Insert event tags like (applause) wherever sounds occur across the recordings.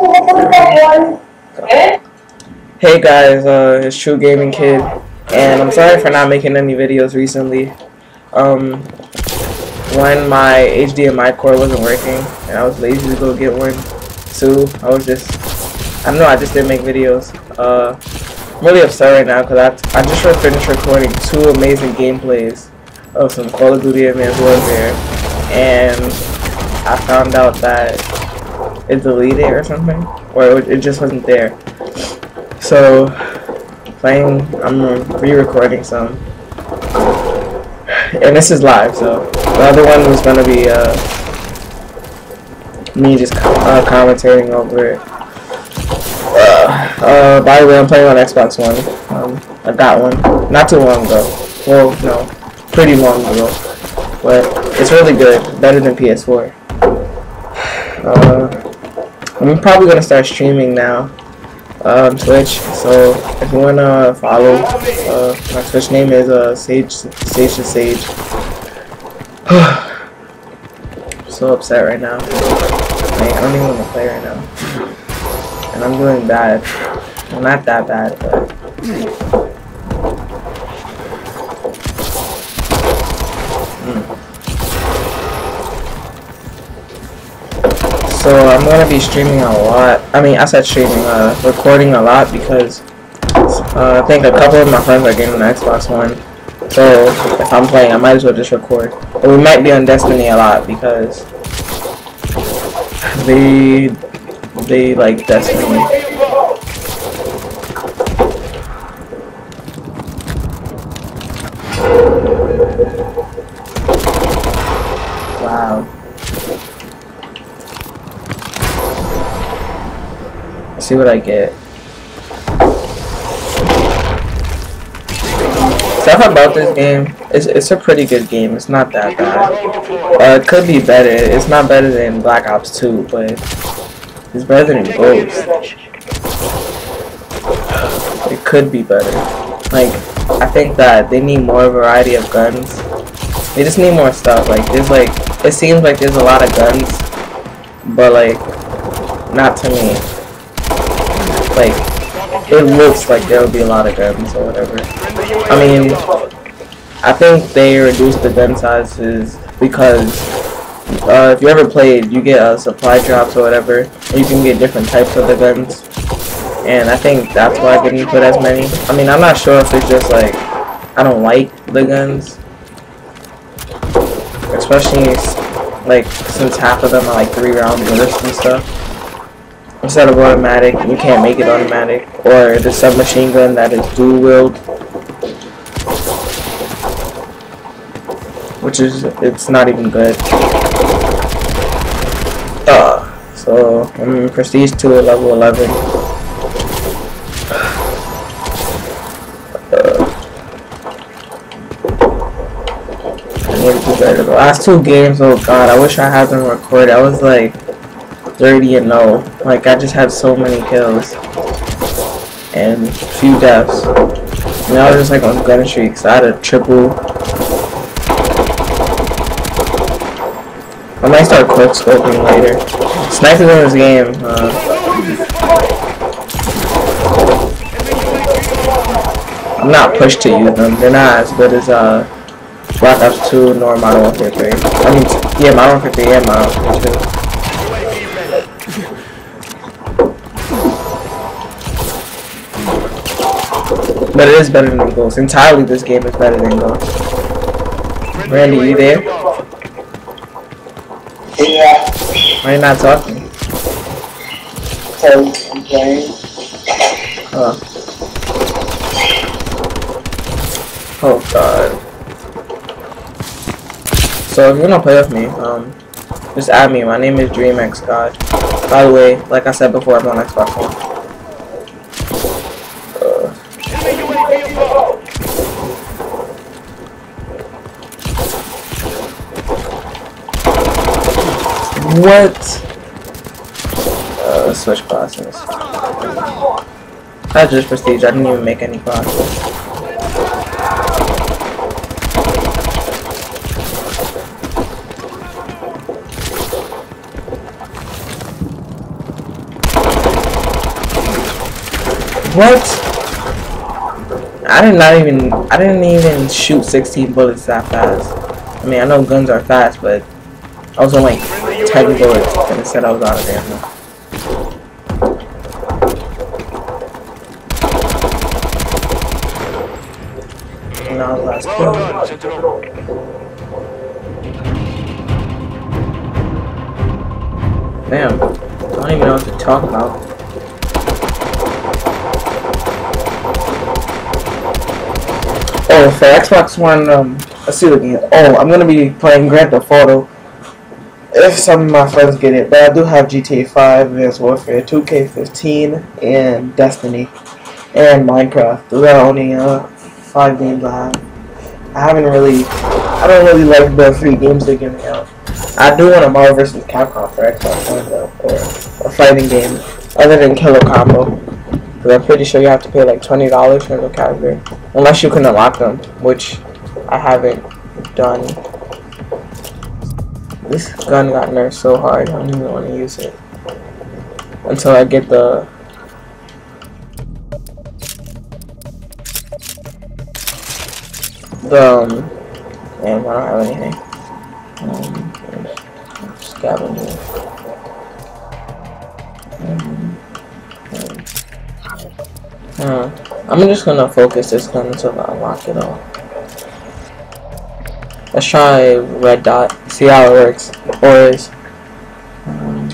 Hey guys, uh, it's True Gaming Kid, and I'm sorry for not making any videos recently. Um, when my HDMI cord wasn't working, and I was lazy to go get one, too, I was just, I don't know, I just didn't make videos. Uh, I'm really upset right now, because I, I just finished recording two amazing gameplays of some Call of Duty Advanced Warfare, and I found out that it deleted or something, or it, it just wasn't there. So, playing, I'm re-recording some. And this is live, so the other one was gonna be uh, me just uh, commentating over it. Uh, uh, by the way, I'm playing on Xbox One. Um, I got one not too long ago. Well, no, pretty long ago, but it's really good, better than PS4. (sighs) Uh, I'm probably gonna start streaming now um, Twitch. So if you wanna follow, uh, my Twitch name is uh, Sage Sage to Sage. (sighs) so upset right now. Like, I don't even want to play right now, and I'm doing bad. Well, not that bad, but. So I'm gonna be streaming a lot. I mean, I said streaming, uh, recording a lot because uh, I think a couple of my friends are getting an Xbox One. So if I'm playing, I might as well just record. But we might be on Destiny a lot because they they like Destiny. Wow. See what I get. Stuff about this game, it's, it's a pretty good game. It's not that bad. Uh, it could be better. It's not better than Black Ops 2, but it's better than Ghost. It could be better. Like, I think that they need more variety of guns. They just need more stuff. Like, there's like, it seems like there's a lot of guns, but like, not to me like it looks like there will be a lot of guns or whatever. I mean, I think they reduced the gun sizes because uh, if you ever played, you get uh, supply drops or whatever, and you can get different types of the guns. And I think that's why they didn't put as many. I mean, I'm not sure if it's just like I don't like the guns, especially like since half of them are like three round bursts and stuff instead of automatic, you can't make it automatic, or the submachine gun that is dual wield, which is it's not even good. Uh, so I'm prestige 2 at level 11. (sighs) Uh, The last two games, oh god, I wish I had them recorded. I was like 30 and 0. Like, I just had so many kills. And few deaths. And I was just like on gun streaks. I had a triple. I might start quick scoping later. Snipers in this game. Uh, I'm not pushed to use them. They're not as good as uh, Black Ops 2 nor Modern Warfare 3. I mean, yeah, Modern Warfare 3 and Modern Warfare 2. But it is better than Ghost. Entirely, this game is better than Ghost. Randy, you there? Yeah. Why are you not talking? Because I'm playing. Oh. Oh god. So if you wanna play with me, um, just add me. My name is DreamX God. By the way, like I said before, I'm on Xbox One. What? Uh, switch classes. I just prestige. I didn't even make any classes. What? I did not even I didn't even shoot 16 bullets that fast. I mean I know guns are fast, but I was on like 10 bullets and it said I was out of ammo. Now last kill. Damn, I don't even know what to talk about. Oh, for Xbox One, um, see what game. Oh, I'm gonna be playing Grand Theft Auto. If some of my friends get it, but I do have GTA 5, Advanced Warfare, 2K15, and Destiny, and Minecraft. Those are only uh, five games I have. I haven't really, I don't really like the three games they give me out. I do want a Marvel vs. Capcom for Xbox One though, or a fighting game other than Killer Combo. Because I'm pretty sure you have to pay like $20 for the category. Unless you can unlock them, which I haven't done. This gun got nerfed so hard, I don't even want to use it. Until I get the... The, um... And I don't have anything. Um, scavenger. Um, uh, I'm just gonna focus this gun until I unlock it all. Let's try red dot, see how it works. Or is um,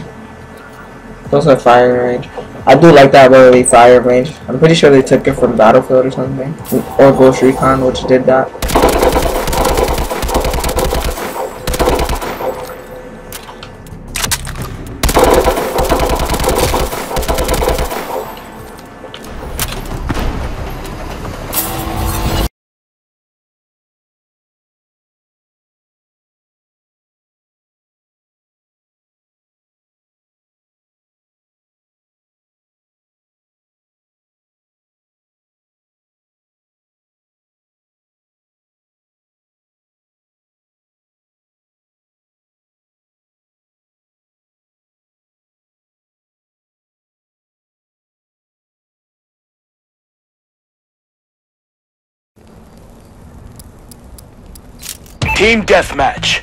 those are firing range. I do like that ability, fire range. I'm pretty sure they took it from Battlefield or something, or Ghost Recon, which did that. Team Deathmatch.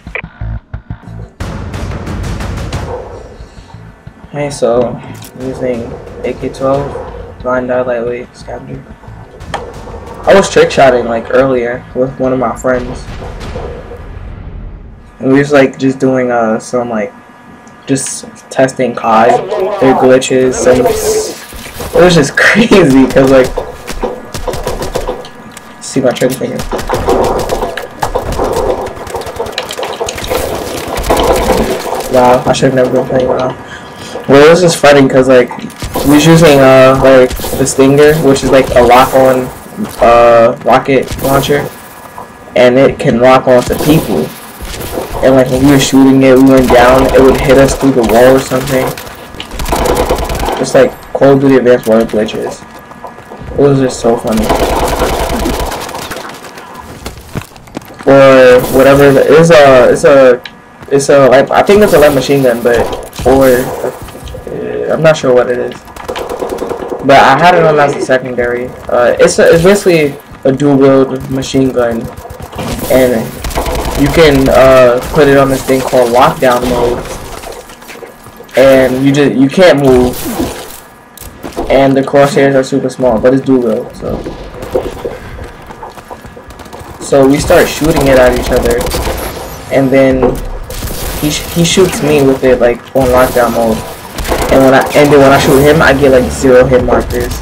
Hey, so using AK-12, blind eye lightweight scavenger. I was trick shotting like earlier with one of my friends. And we was like just doing uh some like just testing COD, their glitches, some it was just (laughs) crazy because like see my trigger finger. Wow, I should have never been playing WoW. Well, it was just funny because like we was using uh like the Stinger, which is like a lock-on uh rocket launcher, and it can lock onto people. And like when we were shooting it, we went down, it would hit us through the wall or something. Just like Call of Duty Advanced Warfare glitches. It was just so funny. Or whatever. It's a it's a it's a like I think it's a light machine gun, but or uh, I'm not sure what it is. But I had it on as a secondary. Uh, it's a, it's basically a dual wield machine gun, and you can uh, put it on this thing called lockdown mode, and you just you can't move, and the crosshairs are super small, but it's dual wield, so. So we start shooting it at each other, and then he, sh he shoots me with it like on lockdown mode. And when I and then when I shoot him, I get like zero hit markers.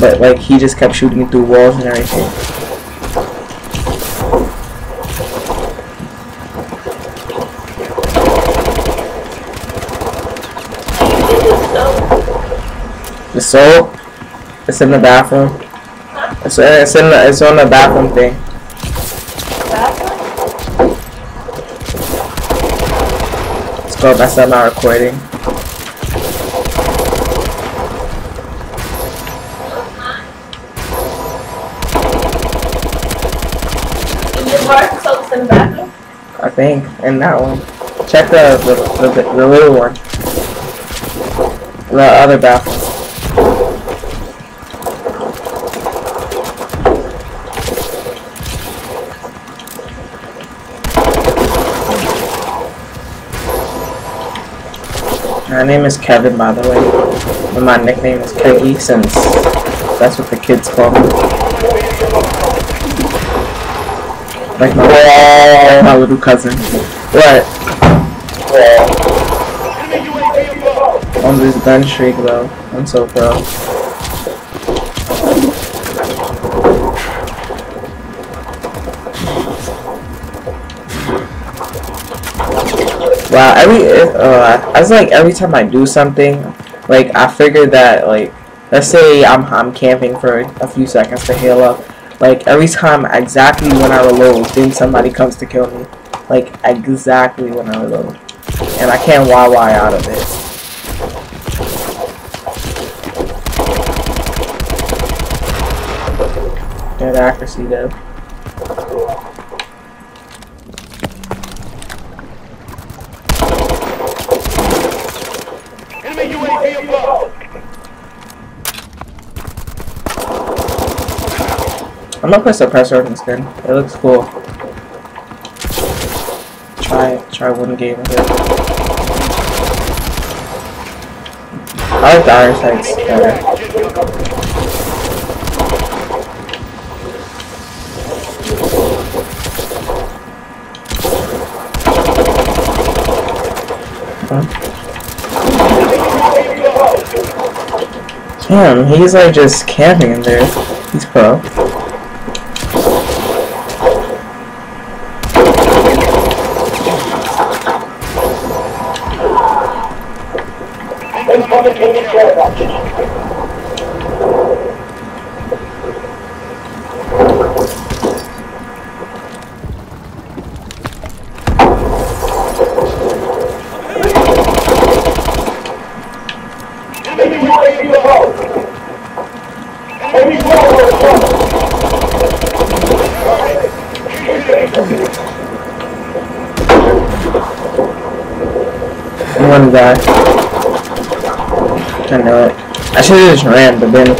But like he just kept shooting me through walls and everything. The soul, it's in the bathroom. It's, it's in the, it's on the bathroom thing. Oh, that's not my recording. I think, and that one. Check the the, the, the little one. The other bathroom. My name is Kevin, by the way. And my nickname is Keggy, since that's what the kids call me. Like my, my little cousin. What? On this gun streak, though. I'm so pro. Wow, every uh, I was like every time I do something, like I figure that like let's say I'm I'm camping for a few seconds to heal up. Like every time, exactly when I reload, then somebody comes to kill me. Like exactly when I reload, and I can't YY out of it. Dead accuracy though. I'm gonna put suppressor on this skin. It looks cool. Try try one game with it. I like the iron sights better. Damn, he's like just camping in there. He's pro. I know it. I should have just ran, but then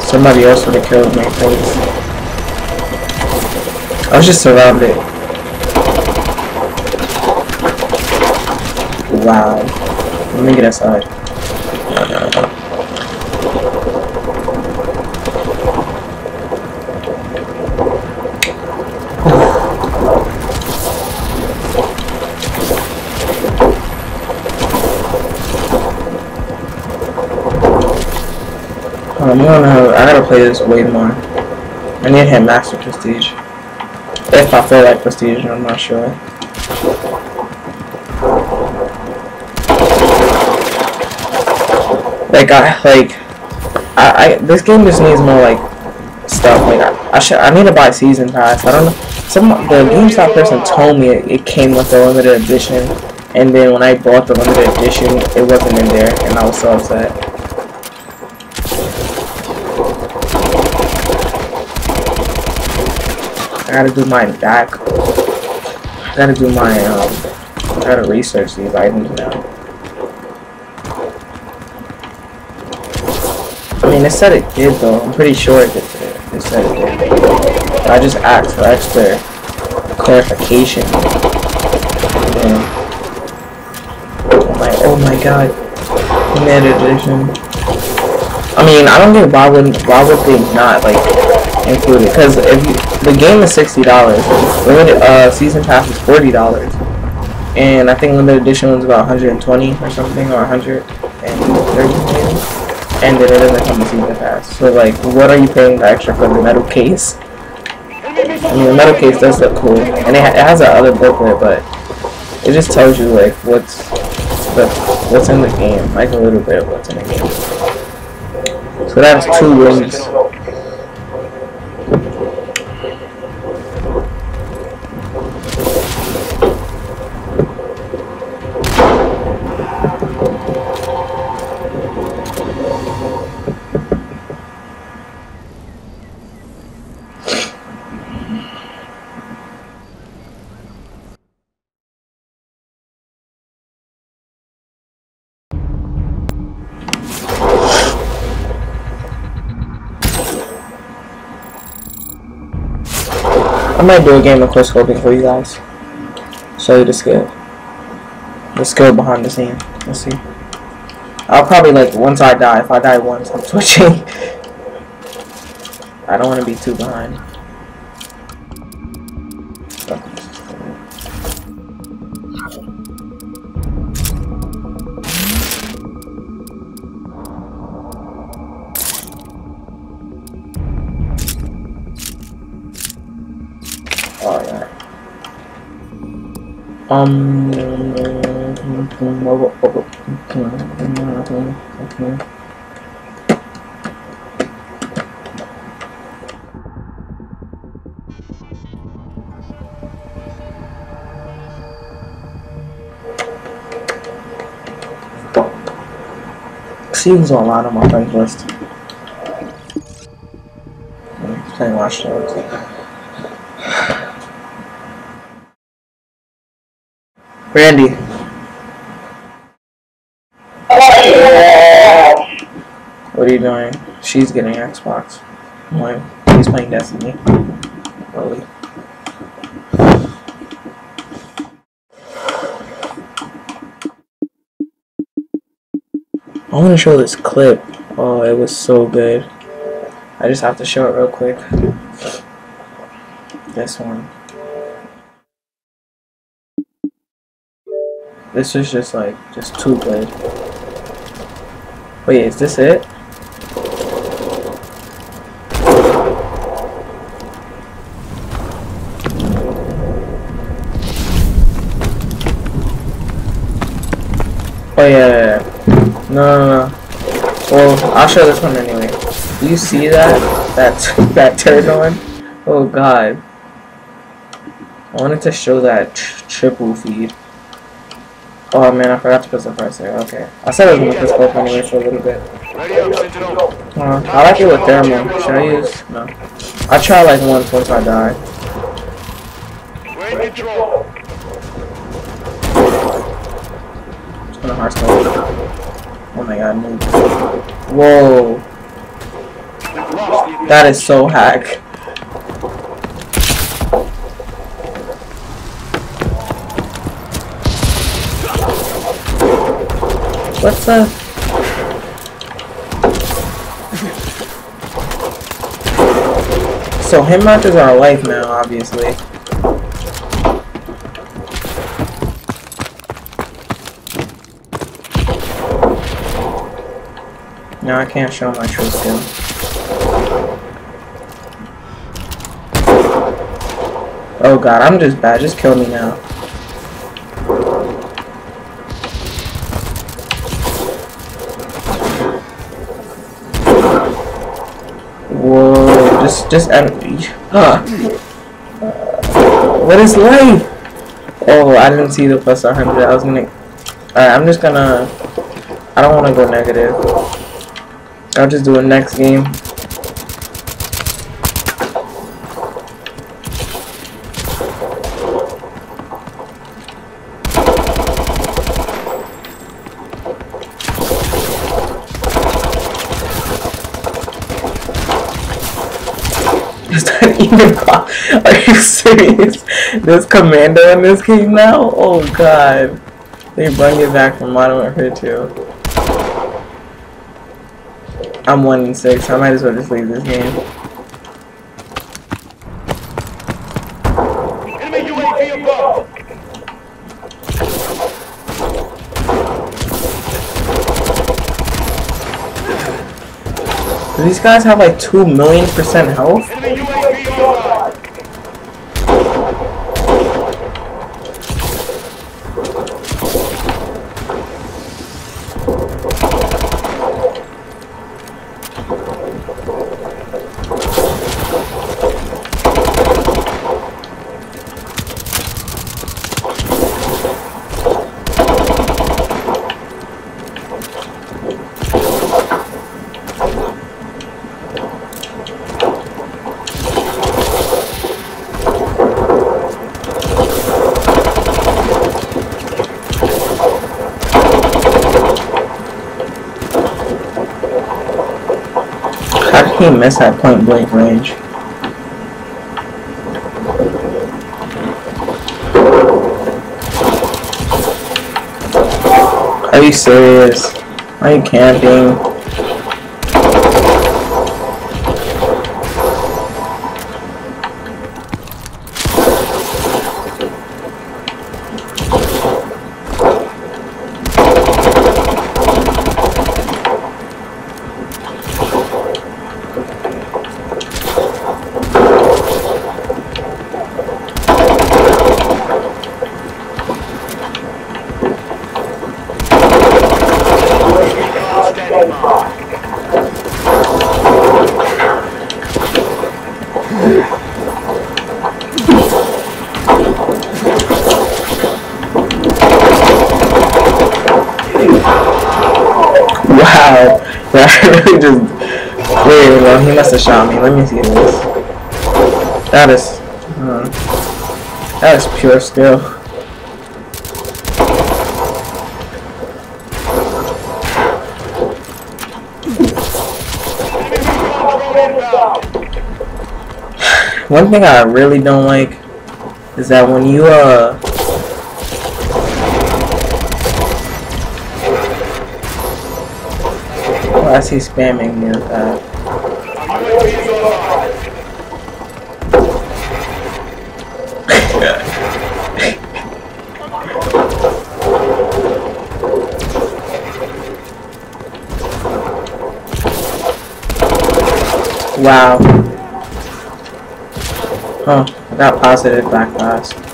somebody else would have killed me, please. I was just surrounded. Wow. Let me get outside. Um, I wanna, I gotta play this way more. I need to hit Master Prestige. If I feel like Prestige, I'm not sure. Like, I, like, I, I, this game just needs more, like, stuff. Like, I, I should, I need to buy Season Pass. I don't know. Some, the GameStop person told me it, it came with the limited edition. And then when I bought the limited edition, it wasn't in there, and I was so upset. Gotta do my back. I gotta do my, um, I gotta research these items now. I mean, it said it did though. I'm pretty sure it did. It said it did. But I just asked for extra clarification. And, oh my, oh my god. Limited edition. I mean, I don't get why would why would they not like include it? Because if you the game is sixty dollars. Limited uh, season pass is forty dollars, and I think limited edition was about 120 or something, or 130 maybe. And then it doesn't come with season pass. So like, what are you paying the extra for the metal case? I mean, the metal case does look cool, and it, ha it has a other booklet, but it just tells you like what's the what's in the game, like a little bit of what's in the game. So that's two wins. I might do a game of quick scoping for you guys. Show you the skill. The skill behind the scene. Let's see. I'll probably like once I die. If I die once, I'm (laughs) switching. I don't want to be too behind. Um. Seems a lot on my friends list. I'm playing Watch Dogs. Randy. What are you doing? She's getting Xbox. Why? He's playing Destiny. Really? I want to show this clip. Oh, it was so good. I just have to show it real quick. This one. This is just like, just too good. Wait, is this it? Oh yeah. No, no, no. Well, I'll show this one anyway. Do you see that? That (laughs) that turn on? Oh god. I wanted to show that tr triple feed. Oh man, I forgot to put some price there. Okay. I said I was gonna put scope anyway for a little bit. Uh, I like it with thermal. Should I use? No. I try like once once I die. In gonna. Oh my god. Whoa. That is so hack. What's up? So him matches our life now, obviously. Now I can't show my true skill. Oh god, I'm just bad. Just kill me now. Just, just, um, huh. What is life? Oh, I didn't see the plus 100. I was gonna, alright, I'm just gonna, I don't want to go negative. I'll just do a next game. Is that even Are you serious? There's commando in this game now? Oh god. They bring it back from Modern Warfare 2. I'm 1 in 6. I might as well just leave this game. enemy UAV above. Do these guys have like 2 million percent health? Enemy UAV online. How did he miss that point blank range? Are you serious? Are you camping? (laughs) just. Wait, well, he must have shot me. Let me see this. That is. Uh, that is pure skill. (sighs) One thing I really don't like is that when you uh I see spamming here. Uh, UAV wow. Oh, I got positive backlash.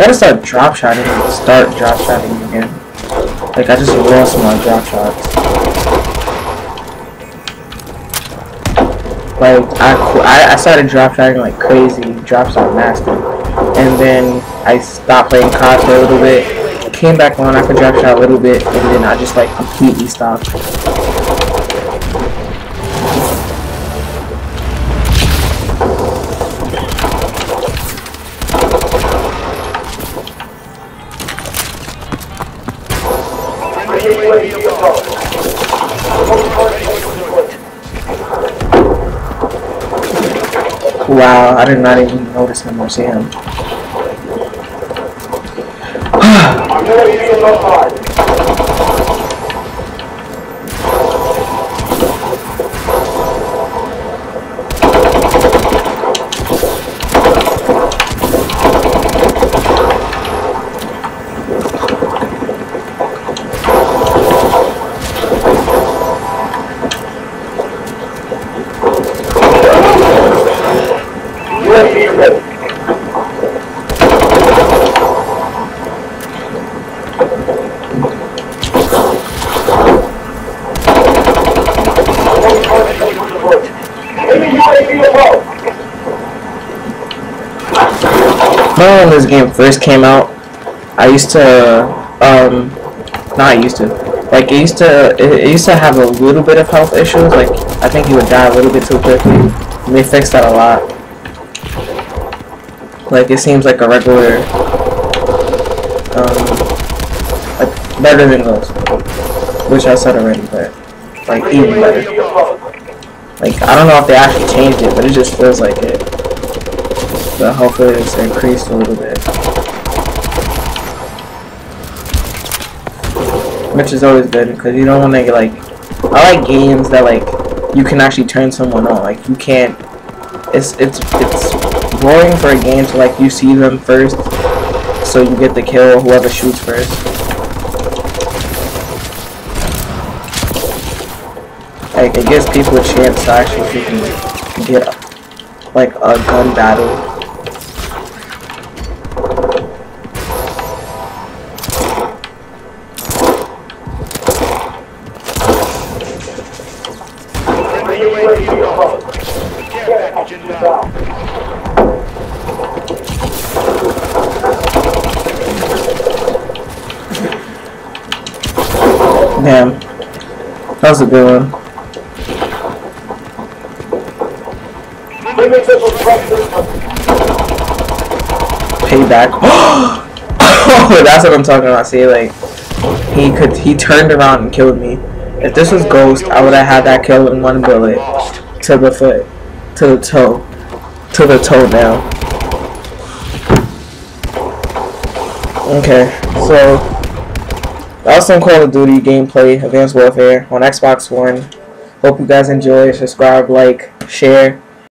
Gotta start drop shotting. Start drop shotting again. Like I just lost my drop shots. Like I, I, I started drop shotting like crazy, drop shot master, and then I stopped playing COD for a little bit. Came back on, I could drop shot a little bit, and then I just like completely stopped. Wow, I did not even notice him or see him. (sighs) UAV is online. UAV when this game first came out? I used to, um, not used to, like it used to, it, it used to have a little bit of health issues. Like I think you would die a little bit too quickly. And they fixed that a lot. Like it seems like a regular, um, like better than Ghost, which I said already, but like even better. Like I don't know if they actually changed it, but it just feels like it. But hopefully it's increased a little bit. Which is always good because you don't want to get like. I like games that like you can actually turn someone on. Like you can't. It's it's it's boring for a game to like you see them first, so you get the kill. Whoever shoots first. Like it gives people a chance to actually freaking get like a gun battle. UAV above. Care package inbound. Damn, that was a good one. Payback. (gasps) oh, that's what I'm talking about. See, like he could he turned around and killed me. If this was Ghost, I would have had that kill in one bullet to the foot, to the toe. to the toenail. Okay, so that was some Call of Duty gameplay, Advanced Warfare on Xbox One. Hope you guys enjoy. Subscribe, like, share.